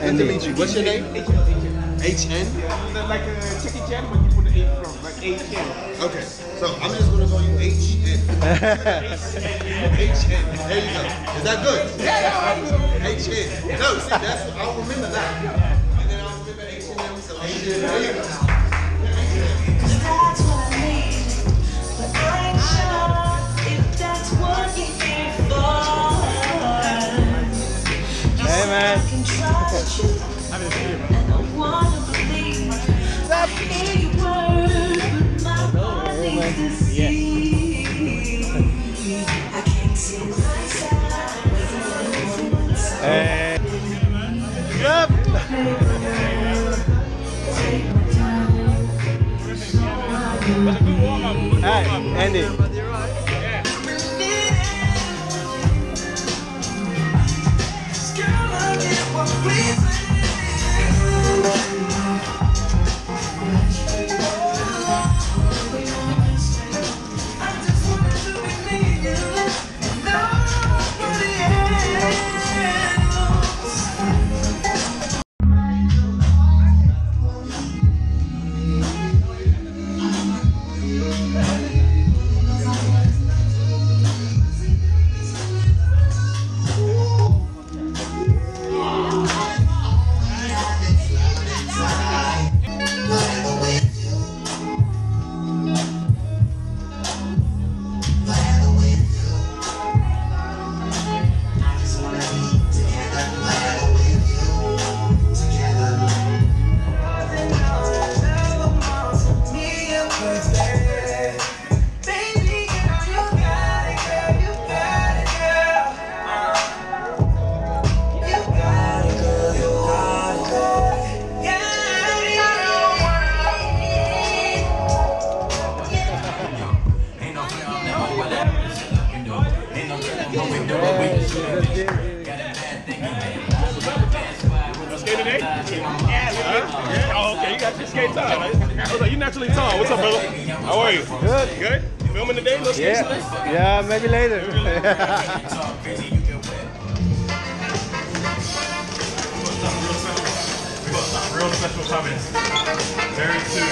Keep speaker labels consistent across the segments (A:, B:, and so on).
A: And to meet you. What's your name? HN?
B: Like a chicken jam when you put the HN.
A: Okay, so I'm just gonna call you HN. There you go. Is that good? HN. No, see, that's I'll remember that. And then I'll remember HN. And. There you go.
C: Hey man. Hey, Andy.
B: Today? Yeah. Oh, okay. You got your skate tall. I was like, you naturally tall. What's up, brother? How are you?
C: Good.
B: Good? You filming today? Little skate today?
C: Yeah. Yeah, maybe later.
D: We got real special coming. Very soon.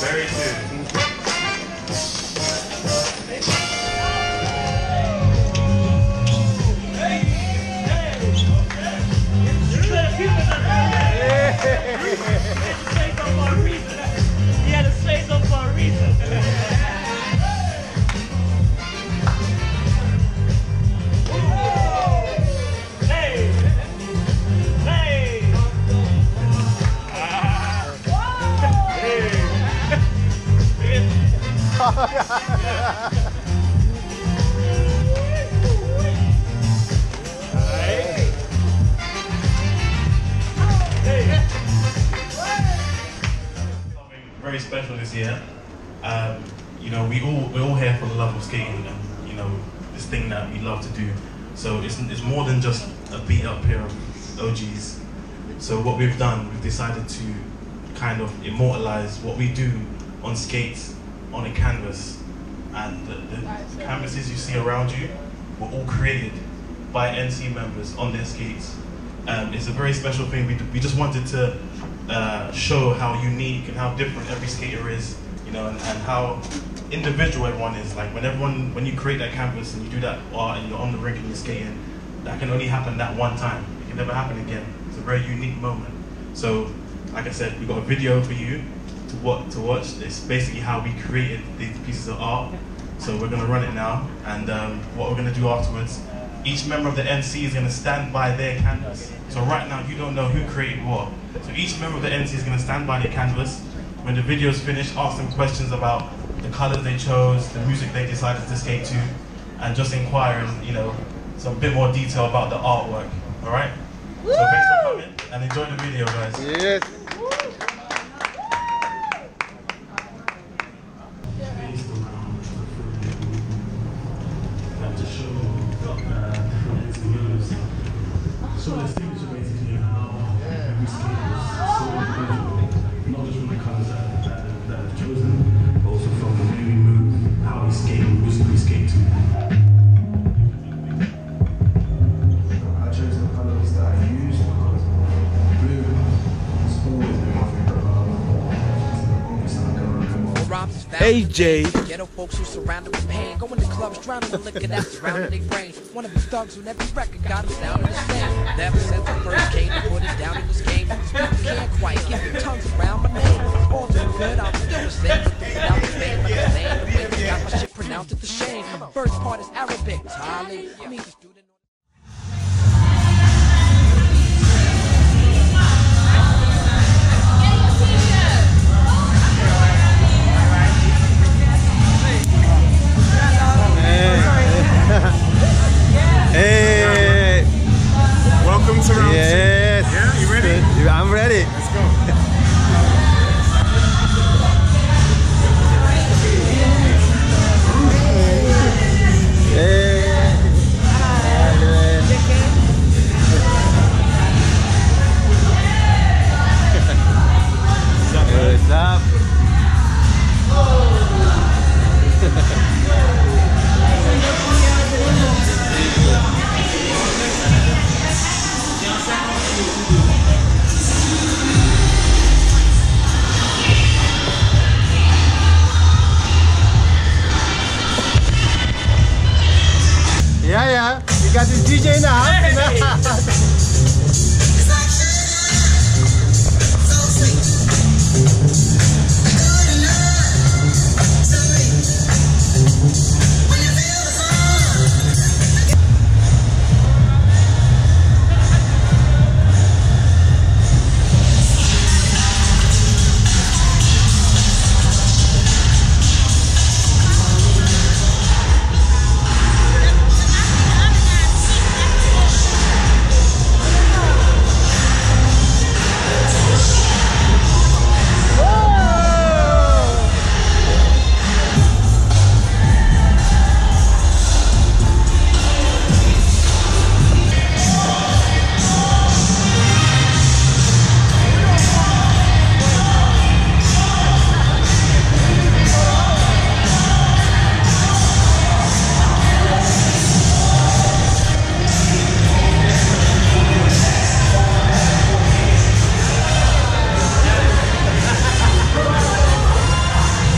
D: Very soon. Very special this year. Um, you know, we all we're all here for the love of skating and you know this thing that we love to do. So it's it's more than just a beat up pair of OGs. So what we've done, we've decided to kind of immortalize what we do on skates on a canvas. And the, the canvases you see around you were all created by NC members on their skates. Um, it's a very special thing. We, we just wanted to uh, show how unique and how different every skater is, you know, and, and how individual everyone is. Like when everyone, when you create that canvas and you do that art and you're on the rink and you're skating, that can only happen that one time. It can never happen again. It's a very unique moment. So, like I said, we got a video for you to what to watch. It's basically how we created these pieces of art. So we're gonna run it now, and um, what we're gonna do afterwards. Each member of the NC is gonna stand by their canvas. So right now, you don't know who created what. So each member of the NC is gonna stand by their canvas. When the video is finished, ask them questions about the colors they chose, the music they decided to skate to, and just inquire and you know some bit more detail about the artwork. All right. So thanks for coming and enjoy the video, guys.
C: Yes.
D: Not just from the colors that, that, are chosen, but also from the way we move, how we skate, the
C: AJ.
E: Ghetto folks who surrounded with pain. Clubs, drowning in liquor that's surrounding their. One of these thugs record got us down in the. Never since first came to put down in this game. Can't quite get tongues around my name. You got this DJ in the
C: house.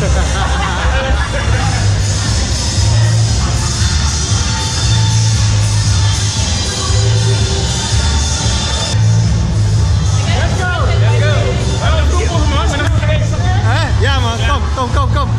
B: Let's go!
C: Let's go! Kom, kom, kom!